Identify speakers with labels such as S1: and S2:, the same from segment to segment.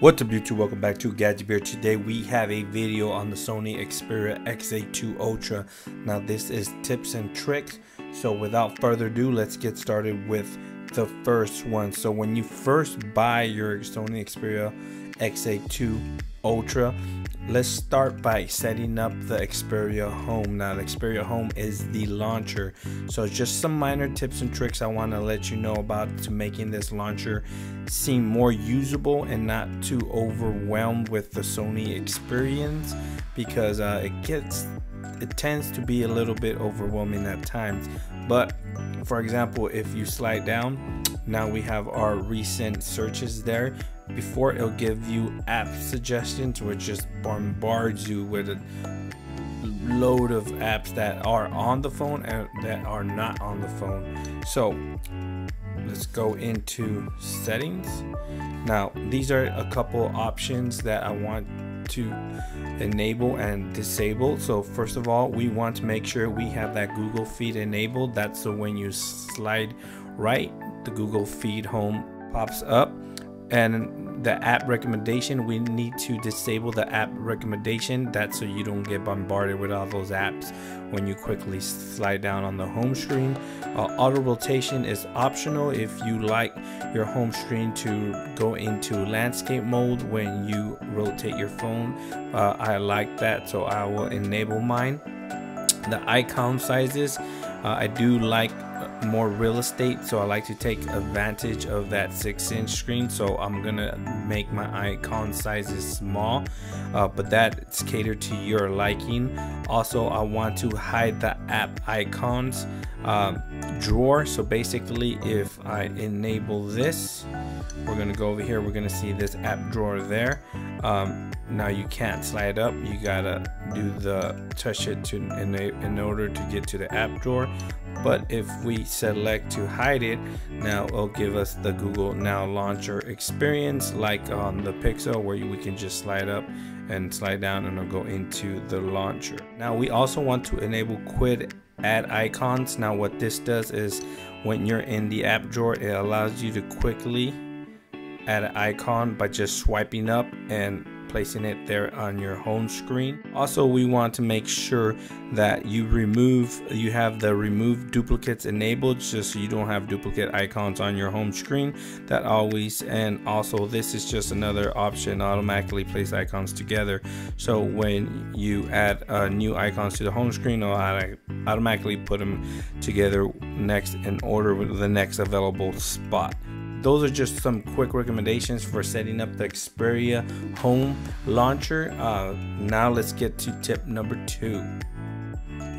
S1: What's up YouTube, welcome back to Gadget Beard. Today we have a video on the Sony Xperia XA2 Ultra. Now this is tips and tricks. So without further ado, let's get started with the first one. So when you first buy your Sony Xperia XA2 Ultra, let's start by setting up the Xperia Home. Now the Xperia Home is the launcher. So just some minor tips and tricks I want to let you know about to making this launcher seem more usable and not too overwhelmed with the Sony experience because uh, it gets it tends to be a little bit overwhelming at times but for example if you slide down now we have our recent searches there. Before it'll give you app suggestions which just bombards you with a load of apps that are on the phone and that are not on the phone. So let's go into settings. Now these are a couple options that I want to enable and disable. So first of all we want to make sure we have that Google feed enabled. That's so when you slide right the Google feed home pops up. And the app recommendation we need to disable the app recommendation. That's so you don't get bombarded with all those apps when you quickly slide down on the home screen. Uh, auto rotation is optional if you like your home screen to go into landscape mode when you rotate your phone. Uh, I like that so I will enable mine. The icon sizes uh, I do like more real estate so I like to take advantage of that six inch screen. So I'm gonna make my icon sizes small uh, but that's catered to your liking. Also I want to hide the app icons um, drawer. So basically if I enable this we're gonna go over here. We're gonna see this app drawer there. Um, now you can't slide up. You gotta do the touch it to in, a, in order to get to the app drawer. But if we select to hide it now it'll give us the Google Now launcher experience like on the Pixel where we can just slide up and slide down and it'll go into the launcher. Now we also want to enable quick add icons. Now what this does is when you're in the app drawer it allows you to quickly add an icon by just swiping up and placing it there on your home screen. Also, we want to make sure that you remove, you have the remove duplicates enabled just so you don't have duplicate icons on your home screen. That always, and also this is just another option, automatically place icons together. So when you add uh, new icons to the home screen, it'll automatically put them together next in order with the next available spot those are just some quick recommendations for setting up the Xperia home launcher. Uh, now let's get to tip number two.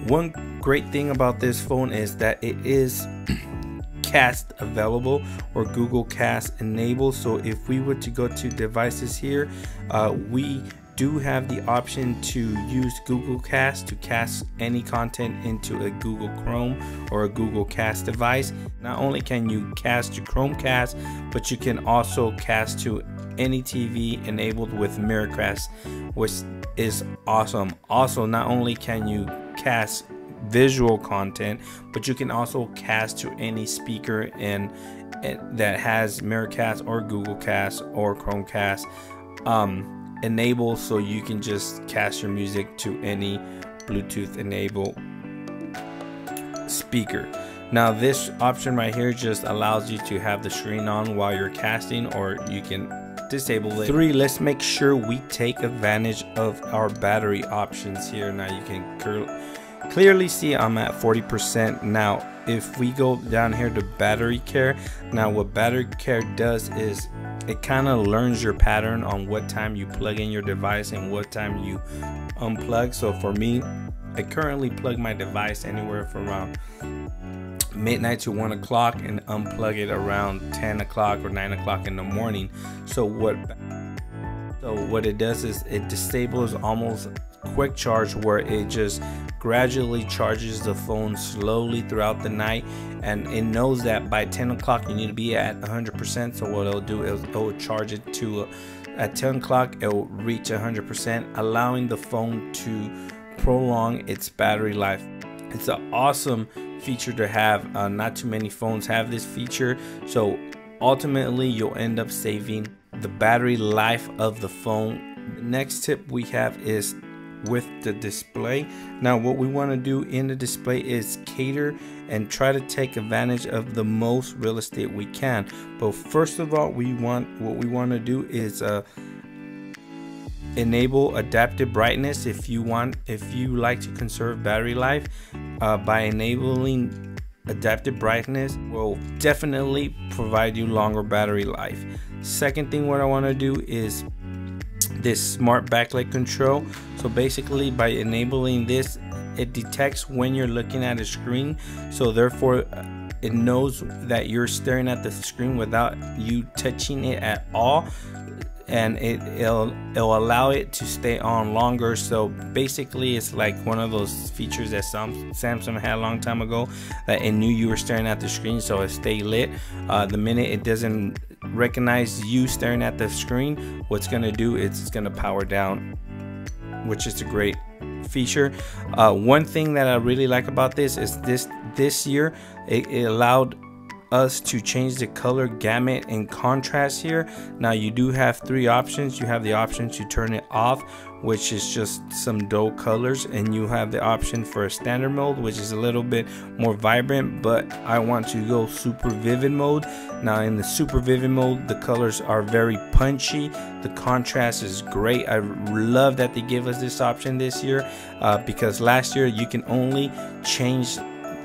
S1: One great thing about this phone is that it is Cast available or Google Cast enabled. So if we were to go to devices here, uh, we do have the option to use Google Cast to cast any content into a Google Chrome or a Google Cast device. Not only can you cast to Chromecast, but you can also cast to any TV enabled with Miracast, which is awesome. Also, not only can you cast visual content, but you can also cast to any speaker and that has Miracast or Google Cast or Chromecast. Um, enable so you can just cast your music to any Bluetooth enabled speaker. Now this option right here just allows you to have the screen on while you're casting or you can disable it. Three, let's make sure we take advantage of our battery options here. Now you can clearly see I'm at 40%. Now if we go down here to battery care, now what battery care does is it kind of learns your pattern on what time you plug in your device and what time you unplug. So for me, I currently plug my device anywhere from around midnight to one o'clock and unplug it around 10 o'clock or 9 o'clock in the morning. So what so what it does is it disables almost quick charge where it just gradually charges the phone slowly throughout the night. And it knows that by 10 o'clock you need to be at 100% so what it'll do is it'll charge it to uh, at 10 o'clock it'll reach 100% allowing the phone to prolong its battery life. It's an awesome feature to have. Uh, not too many phones have this feature. So ultimately you'll end up saving the battery life of the phone. The next tip we have is with the display. Now what we want to do in the display is cater and try to take advantage of the most real estate we can. But first of all, we want what we want to do is uh, enable adaptive brightness if you want if you like to conserve battery life uh, by enabling adaptive brightness will definitely provide you longer battery life second thing what i want to do is this smart backlight control. So basically by enabling this it detects when you're looking at a screen. So therefore it knows that you're staring at the screen without you touching it at all. And it, will it'll allow it to stay on longer. So basically it's like one of those features that some Samsung had a long time ago that it knew you were staring at the screen so it stay lit. Uh, the minute it doesn't recognize you staring at the screen what's gonna do is it's gonna power down which is a great feature. Uh, one thing that I really like about this is this this year it, it allowed us to change the color gamut and contrast here. Now you do have three options. You have the option to turn it off which is just some dull colors and you have the option for a standard mode which is a little bit more vibrant but I want to go super vivid mode. Now in the super vivid mode the colors are very punchy. The contrast is great. I love that they give us this option this year uh, because last year you can only change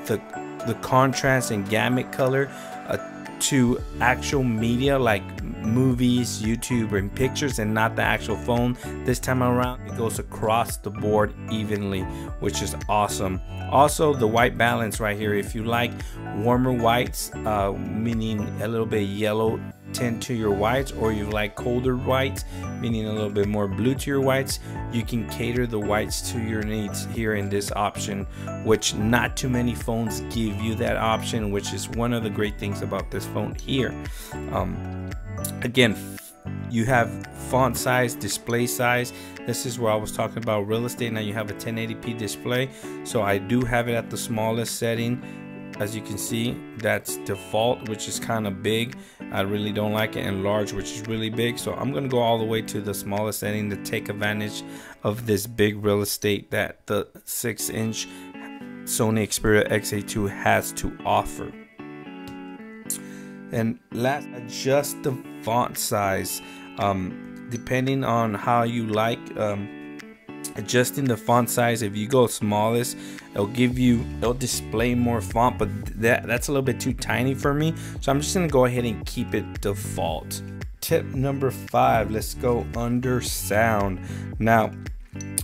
S1: the the contrast and gamut color uh, to actual media like movies, YouTube, and pictures, and not the actual phone. This time around, it goes across the board evenly, which is awesome. Also, the white balance right here. If you like warmer whites, uh, meaning a little bit yellow tint to your whites or you like colder whites meaning a little bit more blue to your whites you can cater the whites to your needs here in this option which not too many phones give you that option which is one of the great things about this phone here. Um, again you have font size display size. This is where I was talking about real estate. Now you have a 1080p display. So I do have it at the smallest setting as you can see that's default which is kind of big. I really don't like it and large which is really big. So I'm gonna go all the way to the smallest setting to take advantage of this big real estate that the 6 inch Sony Xperia XA2 has to offer. And last adjust the font size. Um, depending on how you like um, adjusting the font size if you go smallest it'll give you it'll display more font but that that's a little bit too tiny for me. So i'm just gonna go ahead and keep it default. Tip number five let's go under sound. Now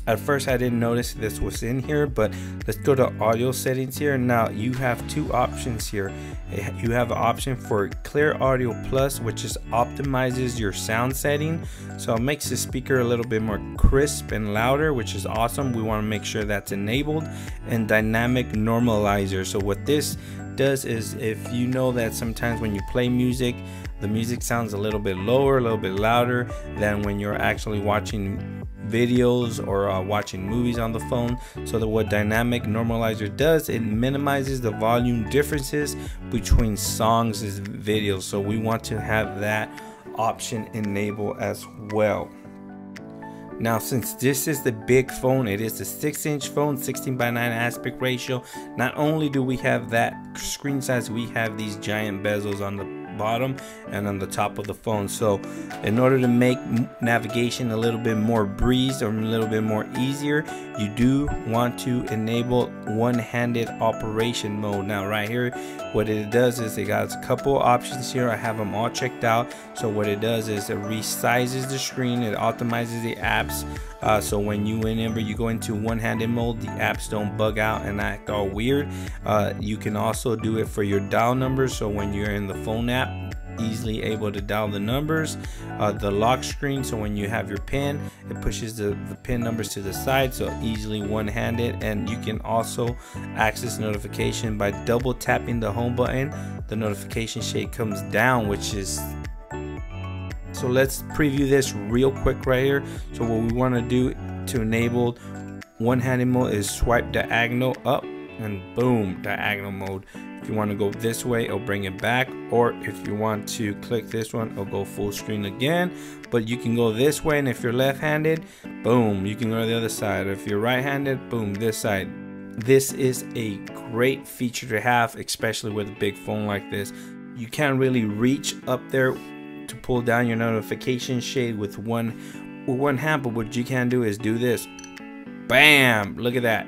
S1: at first I didn't notice this was in here but let's go to audio settings here. Now you have two options here. Eh, you have an option for clear audio plus which is optimizes your sound setting. So it makes the speaker a little bit more crisp and louder which is awesome. We want to make sure that's enabled and dynamic normalizer. So what this does is if you know that sometimes when you play music the music sounds a little bit lower a little bit louder than when you're actually watching videos or uh, watching movies on the phone. So that what Dynamic Normalizer does, it minimizes the volume differences between songs and videos. So we want to have that option enabled as well. Now, since this is the big phone, it is a 6 inch phone, 16 by 9 aspect ratio. Not only do we have that screen size, we have these giant bezels on the bottom and on the top of the phone. So in order to make navigation a little bit more breeze or a little bit more easier you do want to enable one-handed operation mode. Now right here what it does is it got a couple options here. I have them all checked out. So what it does is it resizes the screen. It optimizes the apps. Uh, so when you whenever you go into one-handed mode the apps don't bug out and act all weird. Uh, you can also do it for your dial numbers so when you're in the phone app easily able to dial the numbers uh, the lock screen. So when you have your pin it pushes the, the pin numbers to the side so easily one-handed. And you can also access notification by double tapping the home button. The notification shade comes down which is so let's preview this real quick right here. So what we want to do to enable one-handed mode is swipe diagonal up and boom diagonal mode If you want to go this way, it'll bring it back. Or if you want to click this one, it'll go full screen again. But you can go this way, and if you're left-handed, boom, you can go to the other side. If you're right-handed, boom, this side. This is a great feature to have, especially with a big phone like this. You can't really reach up there to pull down your notification shade with one with one hand, but what you can do is do this. Bam! Look at that.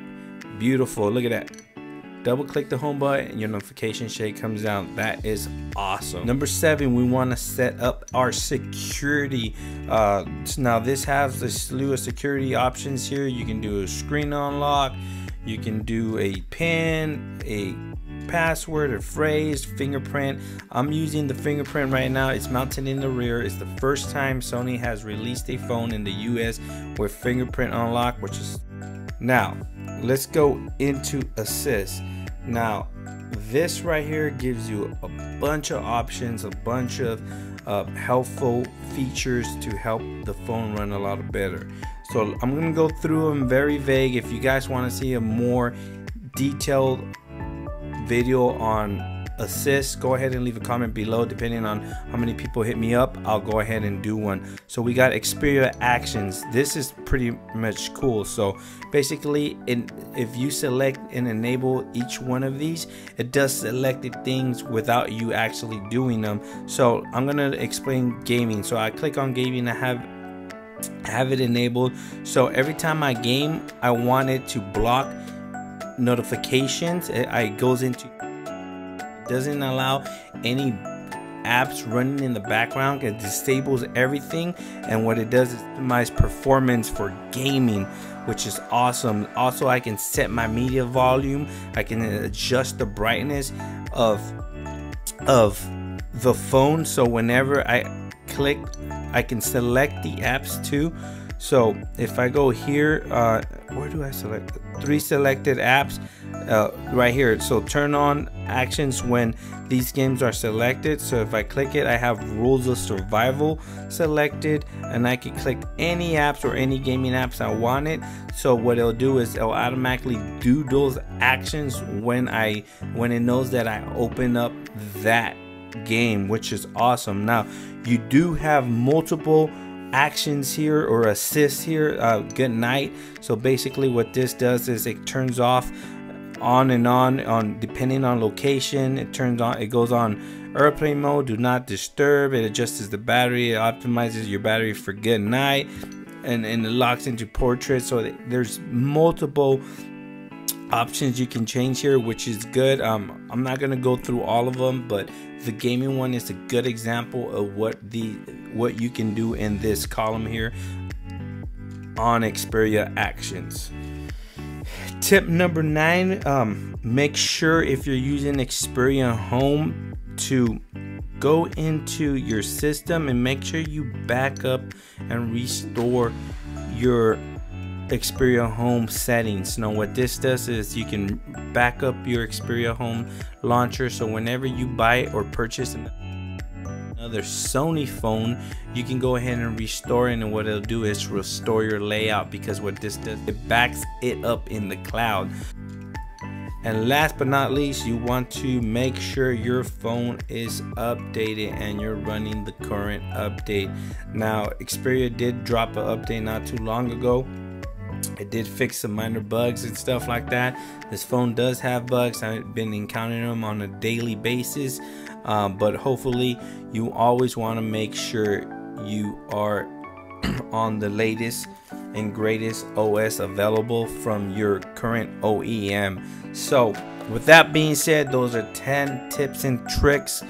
S1: Beautiful. Look at that double click the home button and your notification shade comes down. That is awesome. Number seven we want to set up our security uh, now this has a slew of security options here. You can do a screen unlock you can do a pin a password a phrase fingerprint. I'm using the fingerprint right now. It's mounted in the rear. It's the first time sony has released a phone in the us with fingerprint unlock which is now let's go into assist now, this right here gives you a bunch of options, a bunch of uh, helpful features to help the phone run a lot better. So I'm gonna go through them very vague. If you guys wanna see a more detailed video on assist go ahead and leave a comment below. Depending on how many people hit me up I'll go ahead and do one. So we got Xperia actions. This is pretty much cool. So basically in, if you select and enable each one of these it does selected things without you actually doing them. So I'm gonna explain gaming. So I click on gaming. I have have it enabled. So every time I game I want it to block notifications. It, it goes into doesn't allow any apps running in the background it disables everything. And what it does is optimize performance for gaming which is awesome. Also i can set my media volume. I can adjust the brightness of of the phone. So whenever i click i can select the apps too so if I go here, uh, where do I select? Three selected apps uh, right here. So turn on actions when these games are selected. So if I click it, I have rules of survival selected and I can click any apps or any gaming apps I want it. So what it'll do is it'll automatically do those actions when I when it knows that I open up that game, which is awesome. Now you do have multiple actions here or assists here uh, good night. So basically what this does is it turns off on and on on depending on location. It turns on it goes on airplane mode do not disturb. It adjusts the battery it optimizes your battery for good night. And, and it locks into portrait so there's multiple options you can change here which is good um, i'm not to go through all of them but the gaming one is a good example of what the what you can do in this column here on Xperia actions. Tip number nine, um, make sure if you're using Xperia Home to go into your system and make sure you back up and restore your Xperia Home settings. Now what this does is you can back up your Xperia Home launcher. So whenever you buy or purchase another Sony phone you can go ahead and restore it. And what it'll do is restore your layout because what this does it backs it up in the cloud. And last but not least you want to make sure your phone is updated and you're running the current update. Now Xperia did drop an update not too long ago it did fix some minor bugs and stuff like that. This phone does have bugs. I've been encountering them on a daily basis. Um, but hopefully, you always want to make sure you are on the latest and greatest OS available from your current OEM. So, with that being said, those are 10 tips and tricks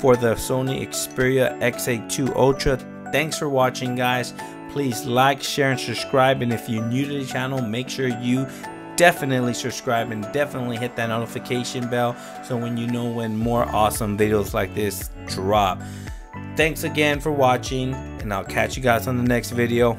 S1: for the Sony Xperia XA2 Ultra. Thanks for watching, guys please like, share, and subscribe. And if you're new to the channel, make sure you definitely subscribe and definitely hit that notification bell so when you know when more awesome videos like this drop. Thanks again for watching, and I'll catch you guys on the next video.